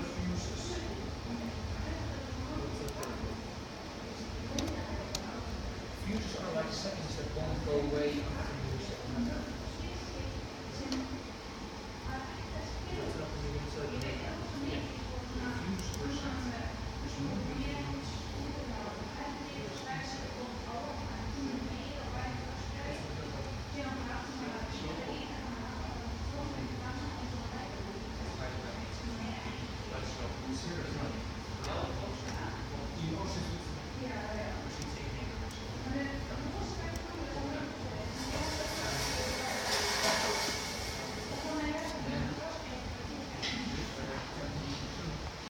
fuses. Fuses are like seconds that won't go away